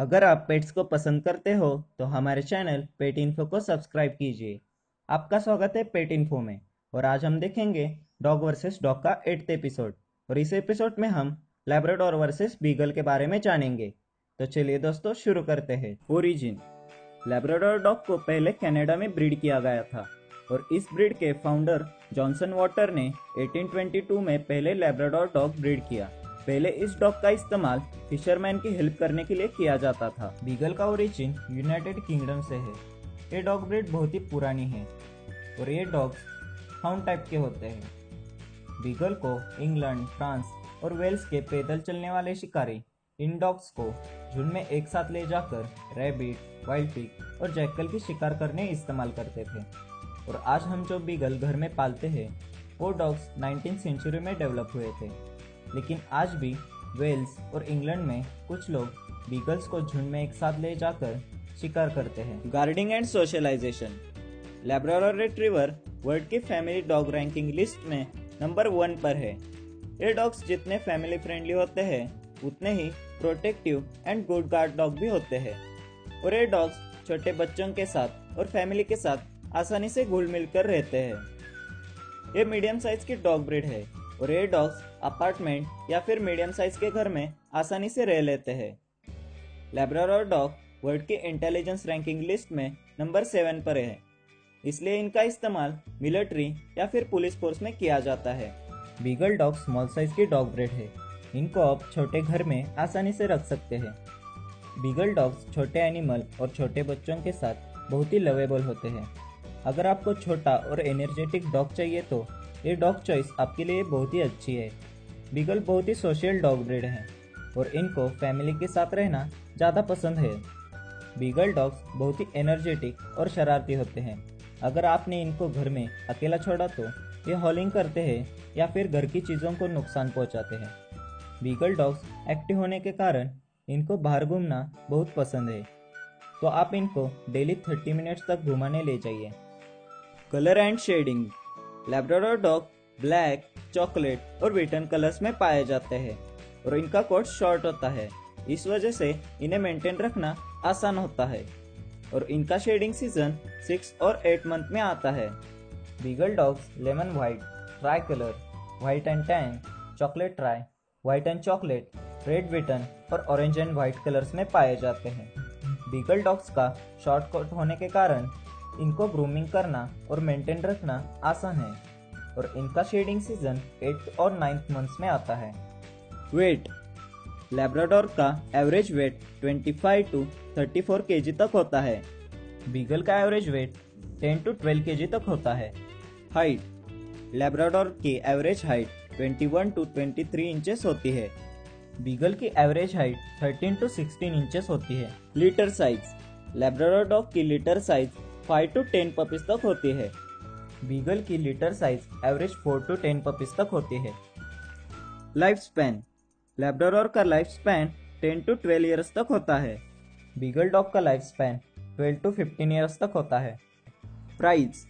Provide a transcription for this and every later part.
अगर आप पेट्स को पसंद करते हो तो हमारे चैनल पेट इन्फो को सब्सक्राइब कीजिए। आपका स्वागत है पेट इन्फो में, और आज हम देखेंगे डॉग वर्सेस डॉग का एट्थ एपिसोड। और इस एपिसोड में हम लेब्राडोर वर्सेस बीगल के बारे में जानेंगे। तो चलिए दोस्तों, शुरू करते हैं। ओरिजिन लेब्राडोर डॉग को पहले कनाडा में ब्रीड किया गया था, और इस ब्रीड के फाउंडर जॉनसन वाटर ने 1822 में पहले लेब्राडोर डॉग ब्रीड किया। पहले इस डॉग का इस्तेमाल फिशरमैन की हेल्प करने के लिए किया जाता था। बीगल का ओरिजिन यूनाइटेड किंगडम से है। ये डॉग ब्रीड बहुत ही पुरानी है और ये डॉग्स हाउंड टाइप के होते हैं। बीगल को इंग्लैंड, फ्रांस और वेल्स के पैदल चलने वाले शिकारी इन डॉग्स को झुंड में एक साथ ले जाकर रैबिट वाइल्ड पिग और जैकल की शिकार करने इस्तेमाल करते थे। और आज हम जो बीगल घर में पालते हैं, वो डॉग्स नाइनटीन सेंचुरी में डेवलप हुए थे। लेकिन आज भी वेल्स और इंग्लैंड में कुछ लोग बीगल्स को झुंड में एक साथ ले जाकर शिकार करते हैं। Guarding and socialization. Labrador retriever world की फैमिली डॉग रैंकिंग लिस्ट में नंबर वन पर है। ये डॉग्स जितने फैमिली फ्रेंडली होते हैं, उतने ही protective and good guard dog भी होते हैं। और ये डॉग्स छोटे बच्चों के साथ और फैमिली के साथ आसानी से घुल मिल कर रहते हैं। ये मीडियम साइज़ की डॉग ब्रीड है और ये डॉग्स अपार्टमेंट या फिर मीडियम साइज़ के घर में आसानी से रह लेते हैं। लेब्राडोर डॉग वर्ल्ड की इंटेलिजेंस रैंकिंग लिस्ट में नंबर सेवन पर है। इसलिए इनका इस्तेमाल मिलिट्री या फिर पुलिस फोर्स में किया जाता है। बीगल डॉग स्मॉल साइज़ के डॉग ब्रेड है। इनको आप छोटे घर में आसानी से रख सकते हैं। बीगल डॉग्स छोटे एनिमल और छोटे बच्चों के साथ बहुत ही लवेबल होते हैं। अगर आपको छोटा और एनर्जेटिक डॉग चाहिए तो ये डॉग चॉइस आपके लिए बहुत ही अच्छी है। बीगल बहुत ही सोशल डॉग ब्रीड है और इनको फैमिली के साथ रहना ज़्यादा पसंद है। बीगल डॉग्स बहुत ही एनर्जेटिक और शरारती होते हैं। अगर आपने इनको घर में अकेला छोड़ा तो ये हॉलिंग करते हैं या फिर घर की चीज़ों को नुकसान पहुंचाते हैं। बीगल डॉग्स एक्टिव होने के कारण इनको बाहर घूमना बहुत पसंद है। तो आप इनको डेली थर्टी मिनट्स तक घुमाने ले जाइए। Colour and shading Labrador dog black chocolate और विटन कलर्स में पाए जाते हैं और इनका कोट शॉर्ट होता है। इस वजह से इन्हें मेंटेन रखना आसान होता है और इनका शेडिंग सीज़न सिक्स और एट मंथ में आता है। Beagle dogs lemon white tri colour white and tan chocolate tri white and chocolate red wheaten और ऑरेंज एंड व्हाइट कलर्स में पाए जाते हैं। बीगल डॉग्स का शॉर्ट कोट होने के कारण इनको ग्रूमिंग करना और मेंटेन रखना आसान है। और इनका शेडिंग सीज़न एट और नाइन्थ मंथ्स में आता है। वेट लेब्राडोर का एवरेज वेट 25 टू 34 केजी तक होता है। बीगल का एवरेज वेट 10 टू 12 केजी तक होता है। हाइट लेब्राडोर की एवरेज हाइट 21 टू 23 इंचेस होती है। बीगल की एवरेज हाइट 13 टू 16 इंचेस होती है। लीटर साइज़ लेब्राडोर डॉग की लीटर साइज़ 5 टू 10 पपीज तक होती है। बीगल की litter size average 4 to 10 puppies तक होती है। लाइफ स्पैन लेब्राडोर का लाइफ स्पैन 10 टू 12 इयर्स तक होता है। बीगल डॉग का लाइफ स्पैन 12 टू 15 इयर्स तक होता है। प्राइस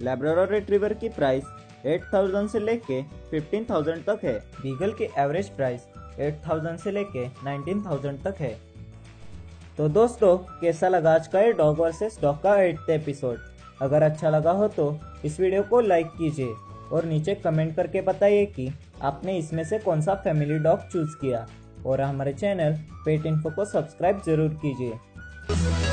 लेब्राडोर रिट्रीवर की प्राइस 8000 से लेके 15000 तक है। बीगल की एवरेज प्राइस 8000 से लेके 19000 तक है। तो दोस्तों कैसा लगा आज का ये डॉग वर्सेस डॉग का एट्थ एपिसोड अगर अच्छा लगा हो तो इस वीडियो को लाइक कीजिए और नीचे कमेंट करके बताइए कि आपने इसमें से कौन सा फैमिली डॉग चूज़ किया। और हमारे चैनल पेट इन्फो को सब्सक्राइब ज़रूर कीजिए।